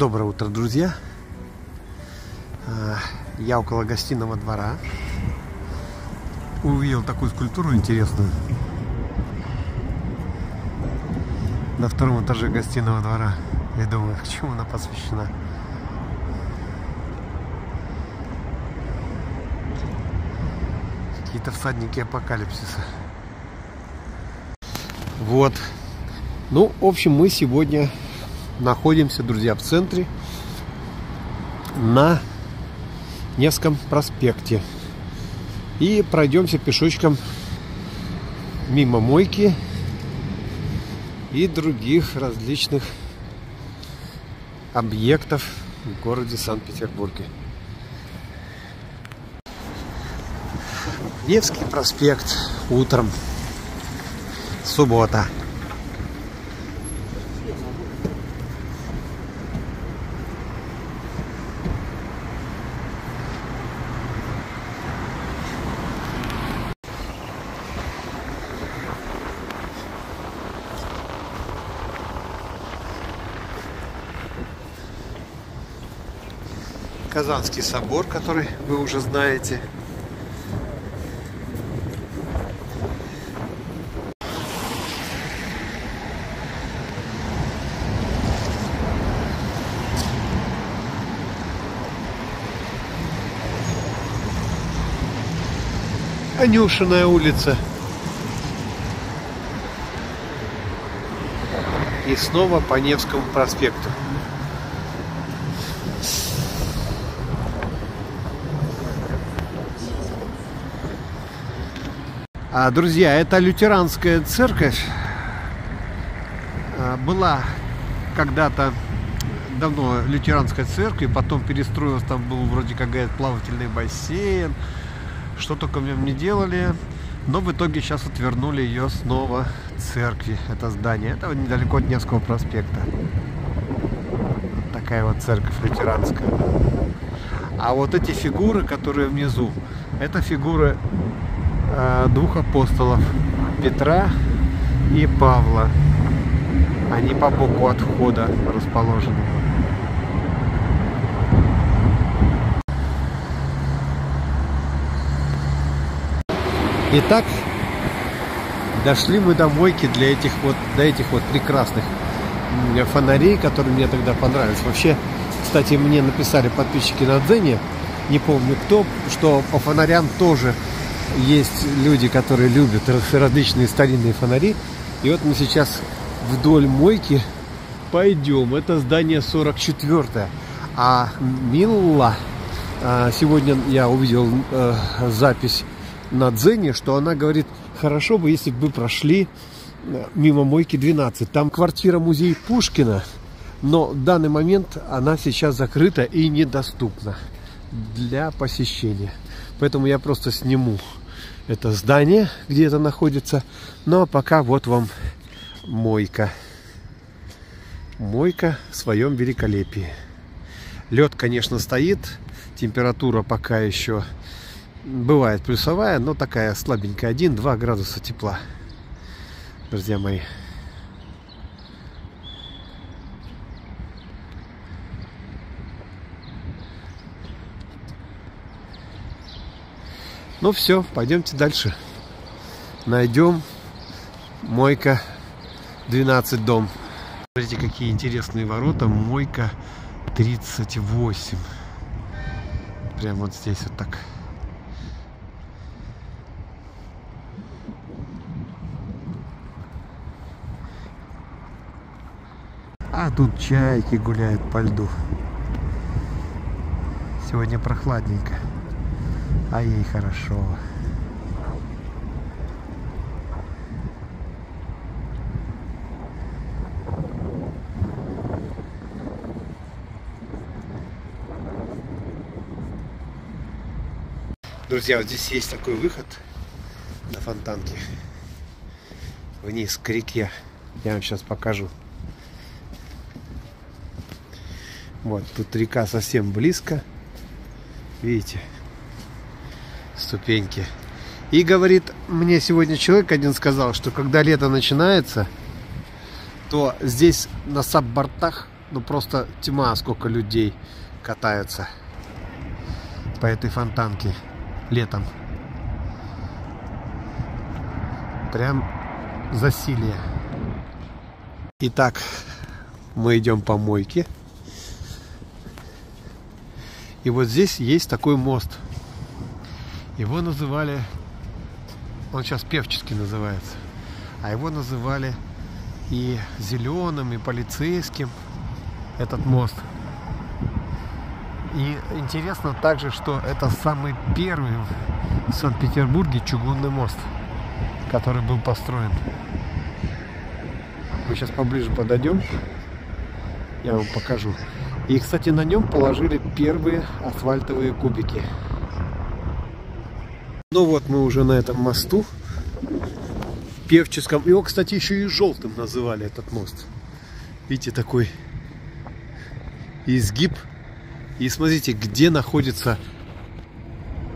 Доброе утро, друзья! А, я около гостиного двора. Увидел такую скульптуру интересную. На втором этаже гостиного двора. Я думаю, к чему она посвящена. Какие-то всадники апокалипсиса. Вот. Ну, в общем, мы сегодня находимся, друзья, в центре на Невском проспекте. И пройдемся пешочком мимо мойки и других различных объектов в городе Санкт-Петербурге. Невский проспект утром. Суббота. Казанский собор, который вы уже знаете. Анюшиная улица. И снова по Невскому проспекту. Друзья, это лютеранская церковь а, была когда-то давно лютеранская церковь, потом перестроилась, там был вроде как говорят, плавательный бассейн, что только в нем не делали, но в итоге сейчас отвернули ее снова церкви, это здание, это недалеко от Невского проспекта. Такая вот церковь лютеранская. А вот эти фигуры, которые внизу, это фигуры двух апостолов Петра и Павла. Они по боку от входа расположены. Итак, дошли мы до мойки для этих вот, до этих вот прекрасных фонарей, которые мне тогда понравились. Вообще, кстати, мне написали подписчики на Дзене, не помню кто, что по фонарям тоже есть люди, которые любят различные старинные фонари. И вот мы сейчас вдоль мойки пойдем. Это здание 44 А Милла, а, сегодня я увидел э, запись на Дзене, что она говорит, хорошо бы, если бы прошли э, мимо мойки 12. Там квартира-музей Пушкина, но в данный момент она сейчас закрыта и недоступна для посещения. Поэтому я просто сниму это здание, где это находится. Но пока вот вам мойка. Мойка в своем великолепии. Лед, конечно, стоит. Температура пока еще бывает плюсовая, но такая слабенькая. 1-2 градуса тепла. Друзья мои. Ну все, пойдемте дальше. Найдем мойка 12 дом. Смотрите, какие интересные ворота. Мойка 38. Прям вот здесь вот так. А тут чайки гуляют по льду. Сегодня прохладненько а ей хорошо. Друзья, вот здесь есть такой выход на фонтанке вниз к реке. Я вам сейчас покажу. Вот, тут река совсем близко. Видите? Ступеньки. И говорит, мне сегодня человек один сказал, что когда лето начинается, то здесь на саббортах ну просто тьма, сколько людей катаются по этой фонтанке летом. Прям засилие. Итак, мы идем по мойке. И вот здесь есть такой мост. Его называли, он сейчас Певческий называется, а его называли и зеленым, и полицейским этот мост. И интересно также, что это самый первый в Санкт-Петербурге чугунный мост, который был построен. Мы сейчас поближе подойдем, я вам покажу. И, кстати, на нем положили первые асфальтовые кубики. Ну вот мы уже на этом мосту певческом. Его, кстати, еще и желтым называли этот мост. Видите, такой изгиб. И смотрите, где находится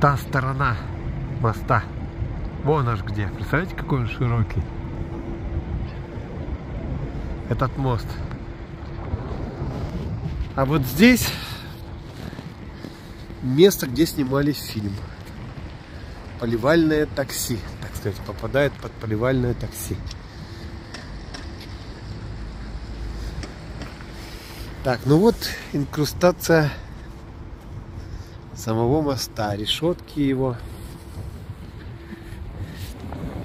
та сторона моста. Вон аж где. Представляете, какой он широкий. Этот мост. А вот здесь место, где снимались фильм. Поливальное такси сказать, попадает под поливальное такси. Так, ну вот инкрустация самого моста, решетки его.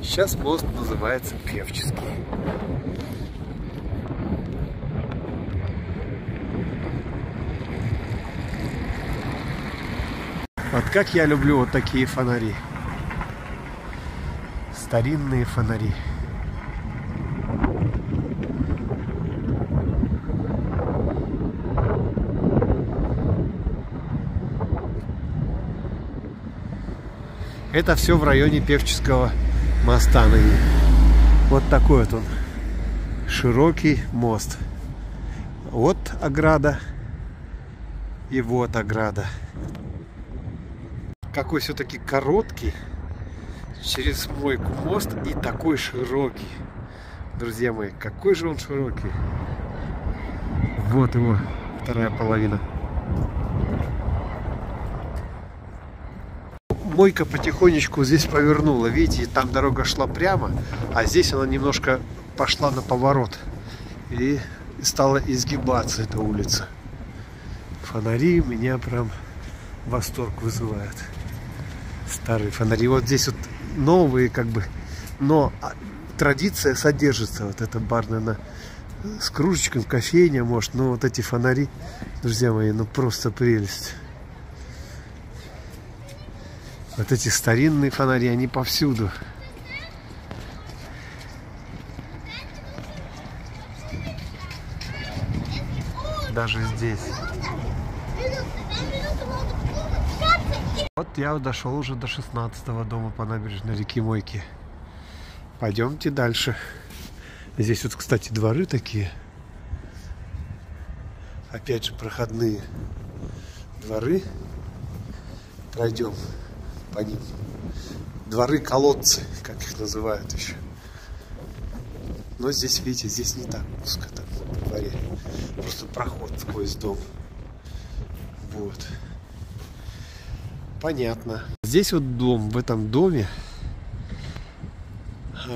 Сейчас мост называется Певческий. Вот как я люблю вот такие фонари старинные фонари. Это все в районе Певческого моста. Вот такой вот он. Широкий мост. Вот ограда. И вот ограда. Какой все-таки короткий через мойку мост и такой широкий. Друзья мои, какой же он широкий. Вот его вторая половина. Мойка потихонечку здесь повернула. Видите, там дорога шла прямо, а здесь она немножко пошла на поворот. И стала изгибаться эта улица. Фонари меня прям восторг вызывают. Старые фонари. Вот здесь вот новые, как бы, но а, традиция содержится, вот эта барная на с кружечком кофейня, может, но вот эти фонари, друзья мои, ну просто прелесть. Вот эти старинные фонари, они повсюду. Даже здесь. Вот я дошел уже до 16 дома по набережной реки Мойки. Пойдемте дальше. Здесь вот, кстати, дворы такие. Опять же, проходные дворы. Пройдем по ним. Дворы-колодцы, как их называют еще. Но здесь, видите, здесь не так узко там в дворе. Просто проход сквозь дом. Вот. Понятно. Здесь вот дом, в этом доме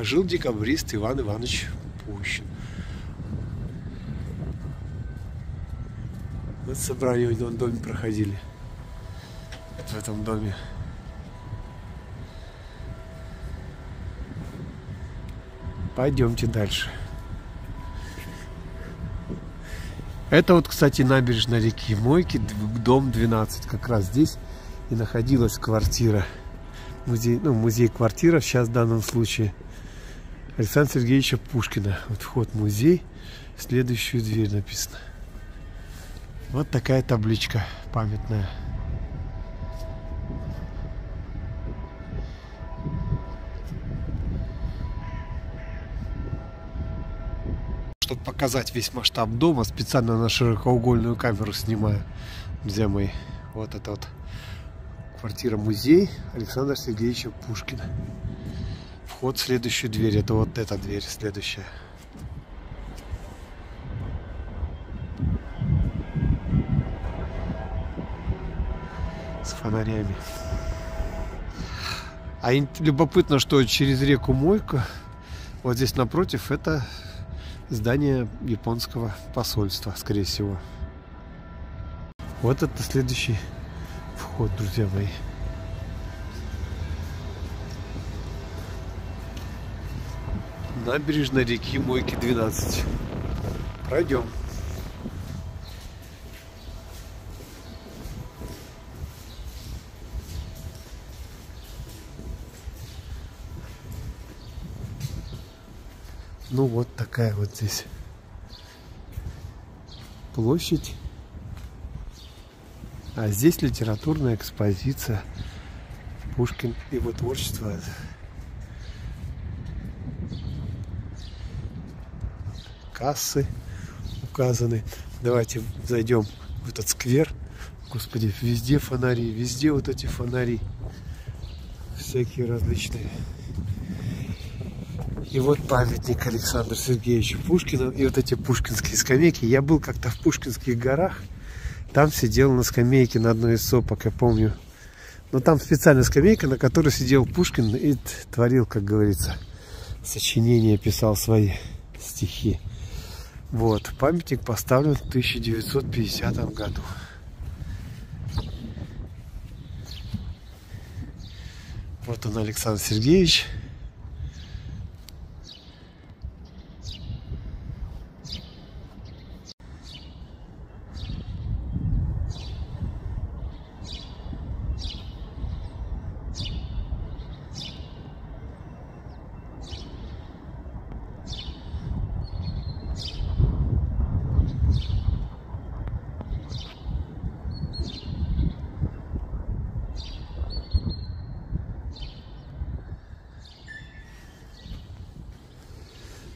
жил декабрист Иван Иванович Пущин. Вот собрание в этом доме проходили. В этом доме. Пойдемте дальше. Это вот, кстати, набережная реки Мойки, дом 12. Как раз здесь и находилась квартира. Музей, ну, музей-квартира сейчас в данном случае. Александра Сергеевича Пушкина. Вот вход в музей. Следующую дверь написано. Вот такая табличка памятная. Чтобы показать весь масштаб дома, специально на широкоугольную камеру снимаю, друзья мои. Вот это вот Квартира-музей Александра Сергеевича Пушкина. Вход в следующую дверь. Это вот эта дверь следующая. С фонарями. А любопытно, что через реку Мойка, вот здесь напротив, это здание японского посольства, скорее всего. Вот это следующий вход, друзья мои. Набережная реки Мойки 12. Пройдем. Ну вот такая вот здесь площадь. А здесь литературная экспозиция Пушкин и его творчество. Кассы указаны. Давайте зайдем в этот сквер. Господи, везде фонари, везде вот эти фонари. Всякие различные. И вот памятник Александру Сергеевичу Пушкину. И вот эти пушкинские скамейки. Я был как-то в Пушкинских горах. Там сидел на скамейке на одной из сопок, я помню. Но там специальная скамейка, на которой сидел Пушкин и творил, как говорится, сочинения, писал свои стихи. Вот, памятник поставлен в 1950 году. Вот он, Александр Сергеевич.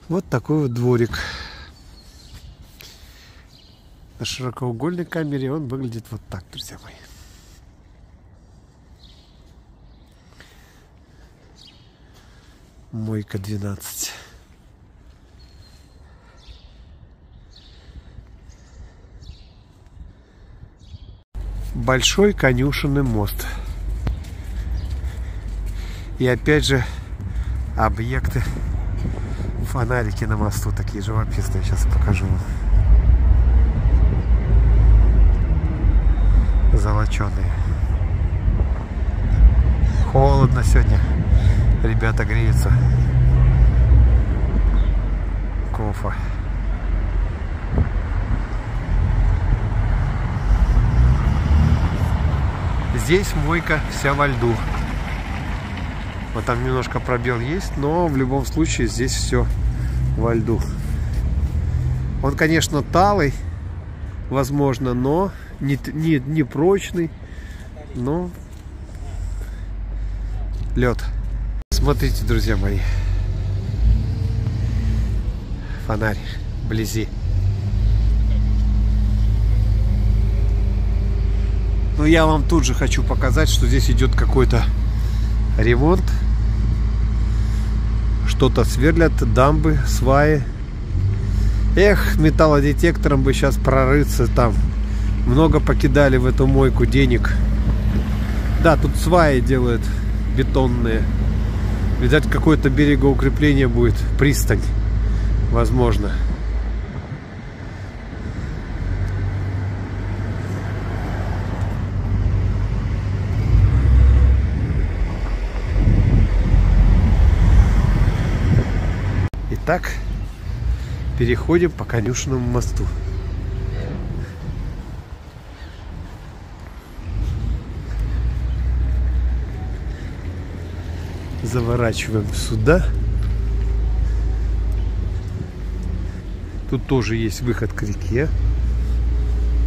Вот такой вот дворик. На широкоугольной камере он выглядит вот так, друзья мои. Мойка 12. Большой конюшенный мост. И опять же объекты фонарики на мосту такие живописные. Сейчас покажу. Золоченые. Холодно сегодня. Ребята греются. Кофа. Здесь мойка вся во льду. Вот там немножко пробел есть, но в любом случае здесь все во льду. Он, конечно, талый, возможно, но не, не, не прочный, но лед. Смотрите, друзья мои, фонарь вблизи. Ну, я вам тут же хочу показать, что здесь идет какой-то ремонт что-то сверлят, дамбы, сваи. Эх, металлодетектором бы сейчас прорыться там. Много покидали в эту мойку денег. Да, тут сваи делают бетонные. Видать, какое-то берегоукрепление будет, пристань, возможно. Итак, переходим по конюшенному мосту. Заворачиваем сюда. Тут тоже есть выход к реке,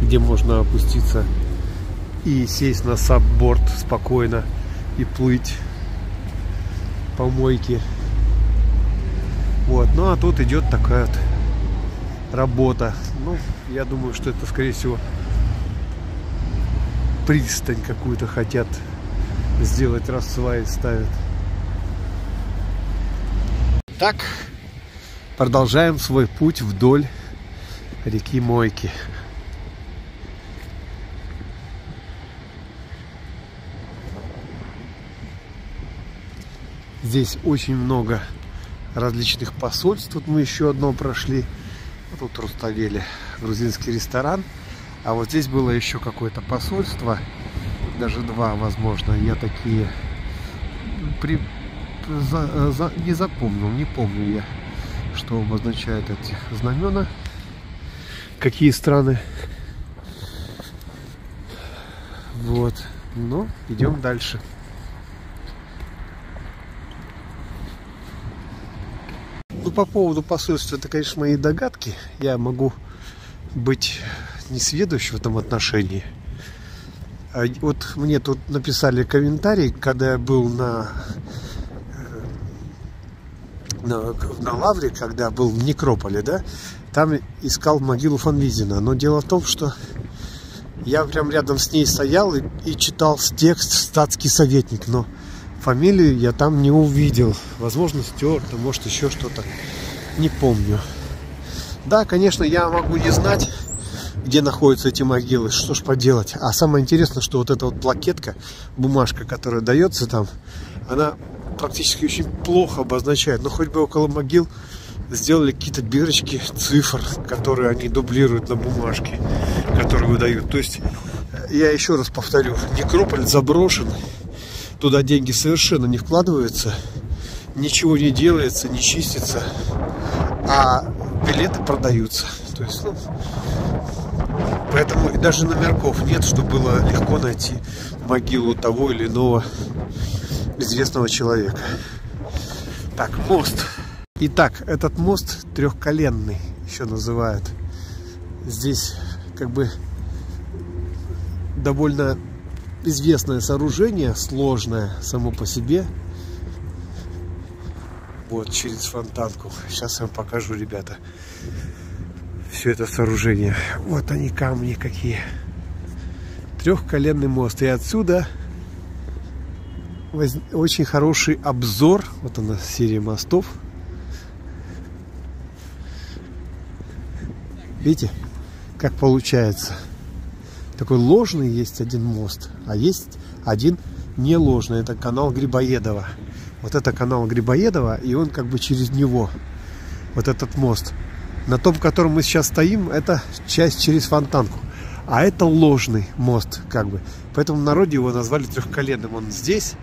где можно опуститься и сесть на сабборд спокойно и плыть по мойке. Вот. Ну а тут идет такая вот работа. Ну, я думаю, что это, скорее всего, пристань какую-то хотят сделать, расслаи ставят. Так, продолжаем свой путь вдоль реки Мойки. Здесь очень много различных посольств. Вот мы еще одно прошли. Тут Руставели, грузинский ресторан. А вот здесь было еще какое-то посольство. Даже два, возможно. Я такие при, за, за, не запомнил, не помню я, что обозначают эти знамена. Какие страны. Вот. Ну, идем дальше. Ну, по поводу посольства, это, конечно, мои догадки. Я могу быть несведущ в этом отношении. А вот мне тут написали комментарий, когда я был на, э, на, на Лавре, когда был в Некрополе, да, там искал могилу Фанвизина. Но дело в том, что я прям рядом с ней стоял и, и читал текст «Статский советник», но фамилию я там не увидел. Возможно, стерто, может еще что-то. Не помню. Да, конечно, я могу не знать, где находятся эти могилы. Что ж поделать. А самое интересное, что вот эта вот плакетка, бумажка, которая дается там, она практически очень плохо обозначает. Но хоть бы около могил сделали какие-то бирочки цифр, которые они дублируют на бумажке, которые выдают. То есть, я еще раз повторю, некрополь заброшен, туда деньги совершенно не вкладываются, ничего не делается, не чистится, а билеты продаются. То есть, ну, поэтому даже номерков нет, чтобы было легко найти могилу того или иного известного человека. Так, мост. Итак, этот мост трехколенный еще называют. Здесь как бы довольно известное сооружение, сложное само по себе. Вот, через фонтанку. Сейчас я вам покажу, ребята, все это сооружение. Вот они, камни какие. Трехколенный мост. И отсюда очень хороший обзор. Вот она, серия мостов. Видите, как получается. Такой ложный есть один мост, а есть один не ложный. Это канал Грибоедова. Вот это канал Грибоедова, и он как бы через него. Вот этот мост. На том, котором мы сейчас стоим, это часть через фонтанку. А это ложный мост, как бы. Поэтому в народе его назвали трехколенным. Он здесь,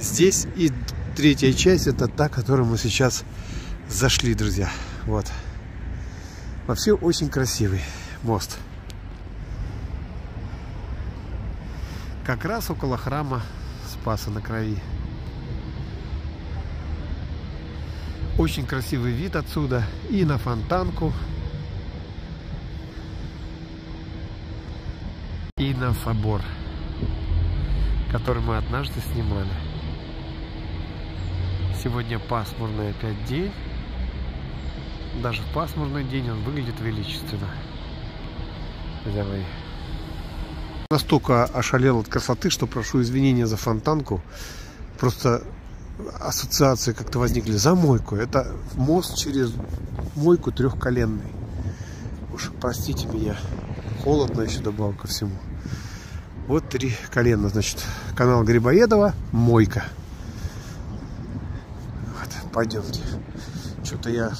здесь и третья часть это та, которую мы сейчас зашли, друзья. Вот. Вообще очень красивый мост. Как раз около храма Спаса на Крови. Очень красивый вид отсюда и на фонтанку, и на собор, который мы однажды снимали. Сегодня пасмурный опять день даже в пасмурный день он выглядит величественно. Мои. Настолько ошалел от красоты, что прошу извинения за фонтанку. Просто ассоциации как-то возникли за мойку. Это мост через мойку трехколенный. Уж простите меня. Холодно еще добавил ко всему. Вот три колена, значит, канал Грибоедова, мойка. Вот, пойдемте. Что-то я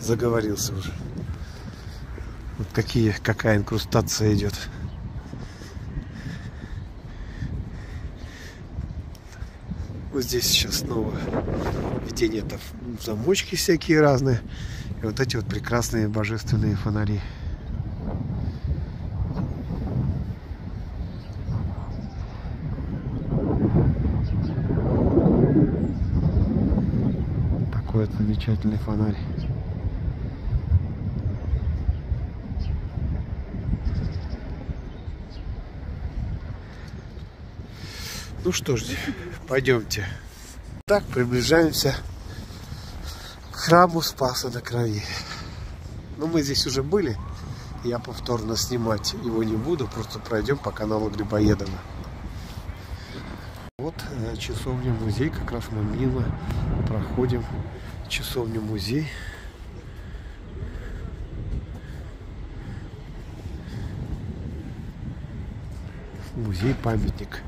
заговорился уже. Вот какие, какая инкрустация идет. Вот здесь сейчас снова видение это замочки всякие разные. И вот эти вот прекрасные божественные фонари. Такой вот замечательный фонарь. Ну что ж, пойдемте. Так, приближаемся к храму Спаса на Крови. Ну, мы здесь уже были. Я повторно снимать его не буду, просто пройдем по каналу Грибоедова. Вот э, часовня музей, как раз мы мимо проходим часовню музей. Музей-памятник.